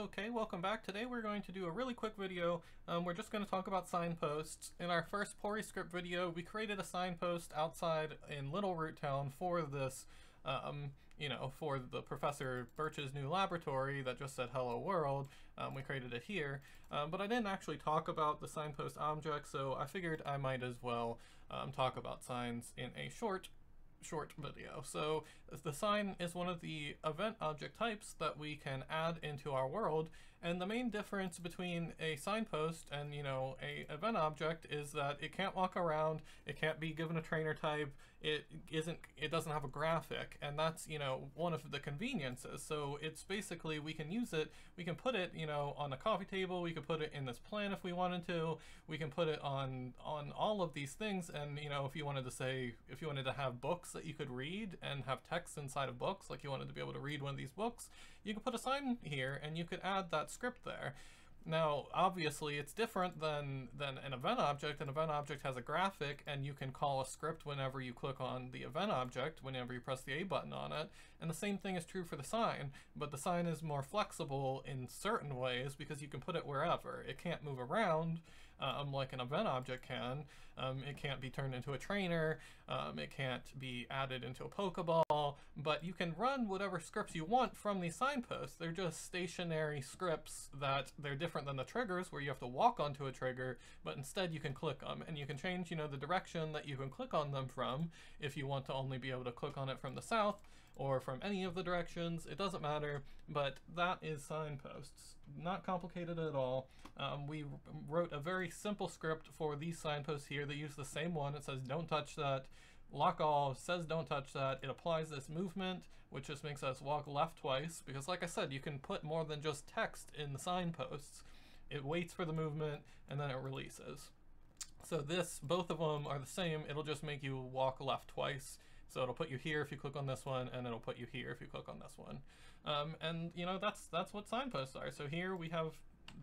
Okay, welcome back. Today we're going to do a really quick video. Um, we're just going to talk about signposts. In our first Poryscript video, we created a signpost outside in Littleroot Town for this, um, you know, for the Professor Birch's new laboratory that just said hello world. Um, we created it here, um, but I didn't actually talk about the signpost object, so I figured I might as well um, talk about signs in a short short video. So the sign is one of the event object types that we can add into our world. And the main difference between a signpost and, you know, a event object is that it can't walk around, it can't be given a trainer type, it isn't, it doesn't have a graphic, and that's, you know, one of the conveniences. So it's basically, we can use it, we can put it, you know, on a coffee table, we could put it in this plan if we wanted to, we can put it on, on all of these things, and, you know, if you wanted to say, if you wanted to have books that you could read and have text inside of books, like you wanted to be able to read one of these books, you could put a sign here and you could add that script there. Now, obviously, it's different than, than an event object. An event object has a graphic, and you can call a script whenever you click on the event object, whenever you press the A button on it. And the same thing is true for the sign, but the sign is more flexible in certain ways because you can put it wherever. It can't move around, um, like an event object can. Um, it can't be turned into a trainer, um, it can't be added into a Pokeball, but you can run whatever scripts you want from these signposts. They're just stationary scripts that they're different than the triggers where you have to walk onto a trigger, but instead you can click them and you can change, you know, the direction that you can click on them from if you want to only be able to click on it from the south or from any of the directions, it doesn't matter, but that is signposts. Not complicated at all. Um, we wrote a very simple script for these signposts here. They use the same one. It says don't touch that. Lock all says don't touch that. It applies this movement, which just makes us walk left twice, because like I said, you can put more than just text in the signposts. It waits for the movement, and then it releases. So this, both of them are the same. It'll just make you walk left twice so it'll put you here if you click on this one, and it'll put you here if you click on this one. Um, and you know, that's that's what signposts are. So here we have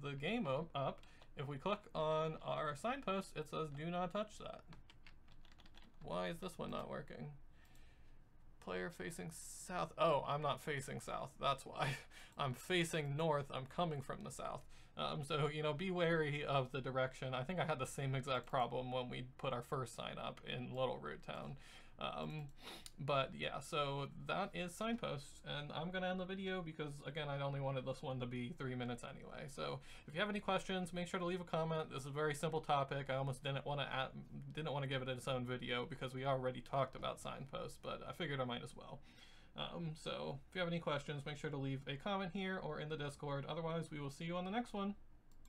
the game up. If we click on our signpost, it says do not touch that. Why is this one not working? Player facing south. Oh, I'm not facing south. That's why. I'm facing north. I'm coming from the south. Um, so, you know, be wary of the direction. I think I had the same exact problem when we put our first sign up in Littleroot Town. Um, but yeah, so that is signposts, and I'm gonna end the video because again, I only wanted this one to be three minutes anyway. So if you have any questions, make sure to leave a comment. This is a very simple topic. I almost didn't want to didn't want to give it its own video because we already talked about signposts, but I figured I might as well. Um, so if you have any questions, make sure to leave a comment here or in the Discord. Otherwise, we will see you on the next one.